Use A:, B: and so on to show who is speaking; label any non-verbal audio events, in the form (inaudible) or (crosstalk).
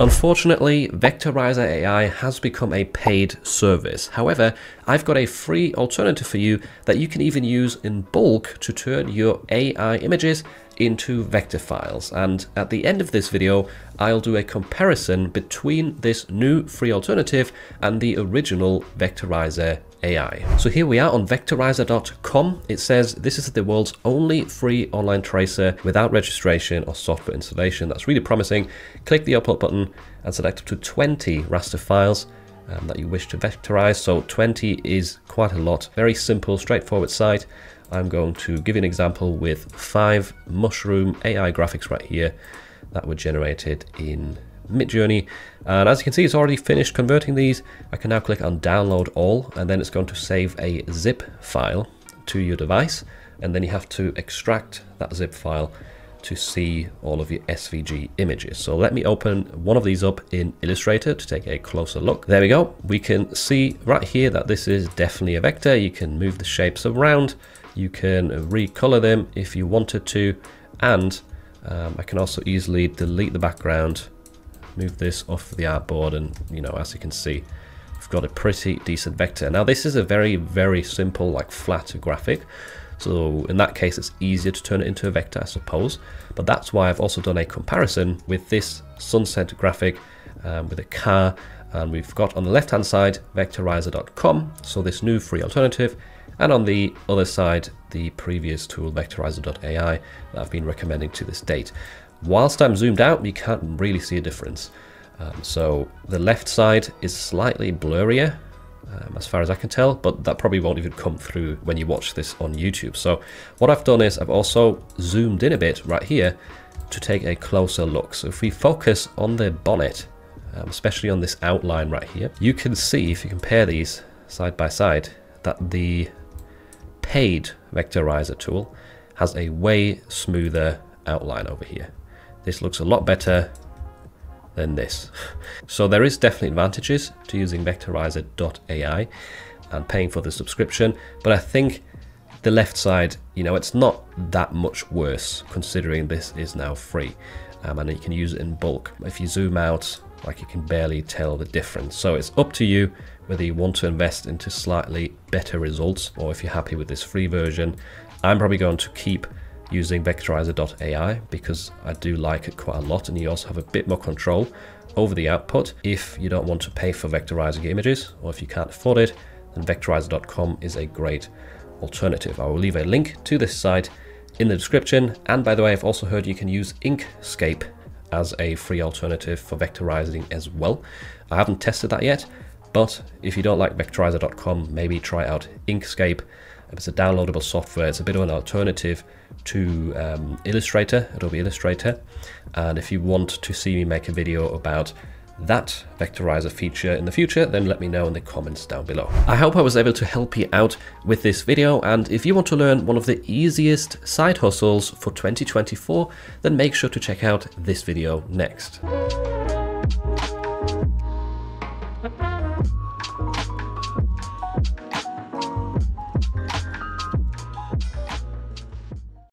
A: Unfortunately, Vectorizer AI has become a paid service. However, I've got a free alternative for you that you can even use in bulk to turn your AI images into vector files. And at the end of this video, I'll do a comparison between this new free alternative and the original Vectorizer AI. So here we are on vectorizer.com. It says this is the world's only free online tracer without registration or software installation. That's really promising. Click the upload button and select up to 20 raster files um, that you wish to vectorize. So 20 is quite a lot. Very simple, straightforward site. I'm going to give you an example with five mushroom AI graphics right here that were generated in Midjourney. And as you can see, it's already finished converting these. I can now click on download all, and then it's going to save a zip file to your device. And then you have to extract that zip file to see all of your SVG images. So let me open one of these up in Illustrator to take a closer look. There we go. We can see right here that this is definitely a vector. You can move the shapes around. You can recolor them if you wanted to. And um, I can also easily delete the background move this off the artboard and you know as you can see we've got a pretty decent vector now this is a very very simple like flat graphic so in that case it's easier to turn it into a vector I suppose but that's why I've also done a comparison with this sunset graphic um, with a car and we've got on the left hand side vectorizer.com so this new free alternative and on the other side the previous tool vectorizer.ai that I've been recommending to this date Whilst I'm zoomed out, you can't really see a difference. Um, so the left side is slightly blurrier, um, as far as I can tell, but that probably won't even come through when you watch this on YouTube. So what I've done is I've also zoomed in a bit right here to take a closer look. So if we focus on the bonnet, um, especially on this outline right here, you can see if you compare these side by side that the paid vectorizer tool has a way smoother outline over here. This looks a lot better than this. (laughs) So there is definitely advantages to using vectorizer.ai and paying for the subscription, but I think the left side, you know, it's not that much worse considering this is now free um, and you can use it in bulk. If you zoom out, like you can barely tell the difference. So it's up to you whether you want to invest into slightly better results or if you're happy with this free version. I'm probably going to keep using vectorizer.ai because I do like it quite a lot and you also have a bit more control over the output if you don't want to pay for vectorizing images or if you can't afford it then vectorizer.com is a great alternative. I will leave a link to this site in the description and by the way I've also heard you can use Inkscape as a free alternative for vectorizing as well. I haven't tested that yet but if you don't like vectorizer.com maybe try out Inkscape it's a downloadable software. It's a bit of an alternative to um, Illustrator, Adobe Illustrator. And if you want to see me make a video about that vectorizer feature in the future, then let me know in the comments down below. I hope I was able to help you out with this video, and if you want to learn one of the easiest side hustles for 2024, then make sure to check out this video next.